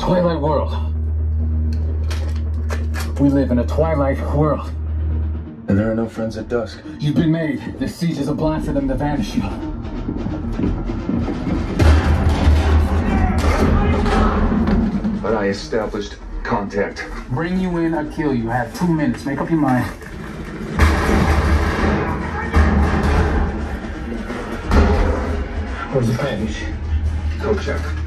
Twilight world. We live in a twilight world. And there are no friends at dusk. You've been made. This siege is a blind for them to vanish you. But I established contact. Bring you in or kill you. Have two minutes. Make up your mind. Where's the package? Go check.